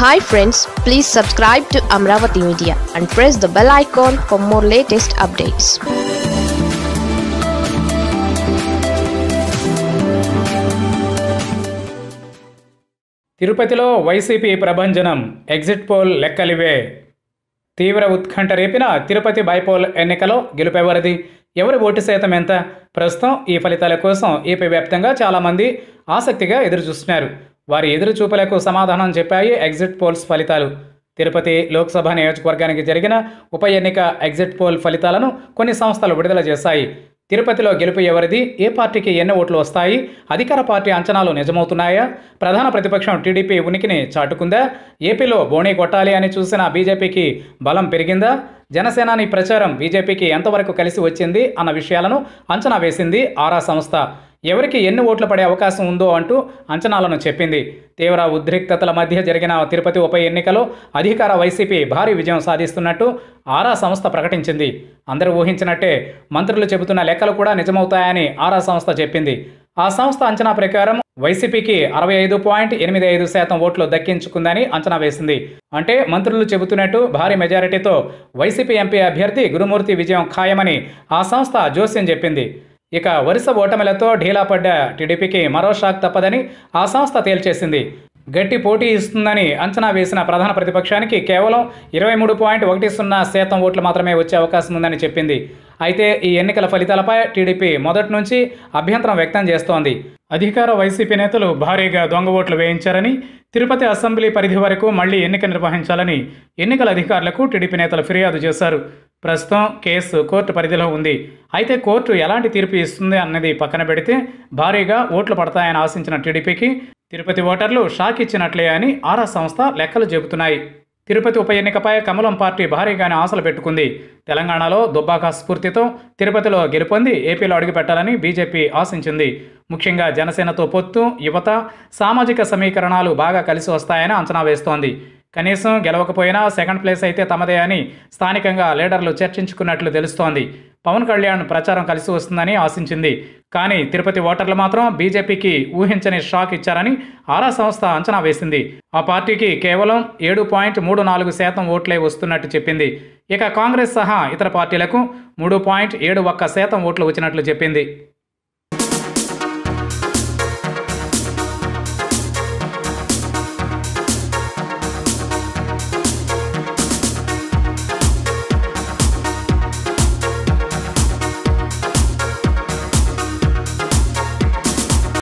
Hi friends please subscribe to Amaravati media and press the bell icon for more latest updates తిరుపతిలో YCP ప్రభంజనం exit poll లెక్కలివే. తీవ్ర ఉత్కంఠ రేపిన Tirupati bypoll ఎన్నికలో గెలుపెవరిది? ఎవరి ఓటు శాతం ఎంత? ప్రస్తుతం ఈ ఫలితాల కోసం ఏపీ వ్యాప్తంగా చాలామంది ఆసక్తిగా ఎదురుచూస్తున్నారు. వారి ఎదురుచూపులకు సమాధానం చెప్పాయి ఎగ్జిట్ పోల్స్ ఫలితాలు. తిరుపతి లోక్సభ నియోజకవర్గానికి జరిగిన ఉప ఎన్నిక ఎగ్జిట్ పోల్ ఫలితాలను కొన్ని సంస్థలు విడుదల చేశాయి. తిరుపతిలో గెలుపు ఎవరిది? ఏ పార్టీకి ఎన్ని ఓట్లు వస్తాయి? అధికార పార్టీ అంచనాలు నిజమవుతున్నాయా? ప్రధాన ప్రతిపక్షం టీడీపీ ఉనికిని చాటుకుందా? ఏపీలో బోణి కొట్టాలి అని చూసిన బీజేపీకి బలం పెరిగిందా? జనసేనాని ప్రచారం బీజేపీకి ఎంతవరకు కలిసి వచ్చింది అన్న విషయాలను అంచనా వేసింది ఆరా సంస్థ. ఎవరికి ఎన్ని ఓట్లు పడే అవకాశం ఉందో అంటూ అంచనాలను చెప్పింది. తీవ్ర ఉద్రిక్తతల మధ్య జరిగిన తిరుపతి ఉప ఎన్నికలో అధికార వైసీపీ భారీ విజయం సాధిస్తున్నట్టు ఆరా సంస్థ ప్రకటించింది. అందరూ ఊహించినట్టే మంత్రులు చెబుతున్న లెక్కలు కూడా నిజమవుతాయని ఆరా సంస్థ చెప్పింది. ఆ సంస్థ అంచనా ప్రకారం వైసీపీకి అరవై ఐదు పాయింట్ ఎనిమిది ఐదు శాతం ఓట్లు దక్కించుకుందని అంచనా వేసింది. అంటే మంత్రులు చెబుతున్నట్టు భారీ మెజారిటీతో వైసీపీ ఎంపీ అభ్యర్థి గురుమూర్తి విజయం ఖాయమని ఆ సంస్థ జోస్యం చెప్పింది. ఇక వరుస ఓటమిలతో ఢీలా పడ్డ టీడీపీకి మరో షాక్ తప్పదని ఆ సంస్థ తేల్చేసింది. గట్టి పోటీ ఇస్తుందని అంచనా వేసిన ప్రధాన ప్రతిపక్షానికి కేవలం ఇరవై మూడు పాయింట్ ఒకటి సున్నా శాతం ఓట్లు మాత్రమే వచ్చే అవకాశం ఉందని చెప్పింది. అయితే ఈ ఎన్నికల ఫలితాలపై టీడీపీ మొదటి నుంచి అభ్యంతరం వ్యక్తం చేస్తోంది. అధికార వైసీపీ నేతలు భారీగా దొంగ ఓట్లు వేయించారని తిరుపతి అసెంబ్లీ పరిధి వరకు మళ్ళీ ఎన్నిక నిర్వహించాలని ఎన్నికల అధికారులకు టీడీపీ నేతలు ఫిర్యాదు చేశారు. ప్రస్తుతం కేసు కోర్టు పరిధిలో ఉంది. అయితే కోర్టు ఎలాంటి తీర్పు ఇస్తుంది అన్నది పక్కన పెడితే భారీగా ఓట్లు పడతాయని ఆశించిన టీడీపీకి తిరుపతి ఓటర్లు షాక్ ఇచ్చినట్లే అని ఆరా సంస్థ లెక్కలు చెబుతున్నాయి. తిరుపతి ఉప ఎన్నికపై కమలం పార్టీ భారీగానే ఆశలు పెట్టుకుంది. తెలంగాణలో దుబ్బాక స్ఫూర్తితో తిరుపతిలో గెలుపొంది ఏపీలో అడుగుపెట్టాలని బీజేపీ ఆశించింది. ముఖ్యంగా జనసేనతో పొత్తు యువత సామాజిక సమీకరణాలు బాగా కలిసి వస్తాయని అంచనా వేస్తోంది. కనీసం గెలవకపోయినా సెకండ్ ప్లేస్ అయితే తమదే అని స్థానికంగా లీడర్లు చర్చించుకున్నట్లు తెలుస్తోంది. పవన్ కళ్యాణ్ ప్రచారం కలిసి వస్తుందని ఆశించింది. కానీ తిరుపతి ఓటర్లు మాత్రం బీజేపీకి ఊహించని షాక్ ఇచ్చారని ఆరా సంస్థ అంచనా వేసింది. ఆ పార్టీకి కేవలం ఏడు పాయింట్ మూడు నాలుగు శాతం ఓట్లే వస్తున్నట్టు చెప్పింది. ఇక కాంగ్రెస్ సహా ఇతర పార్టీలకు మూడు పాయింట్ ఏడు ఒక్క శాతం ఓట్లు వచ్చినట్లు చెప్పింది.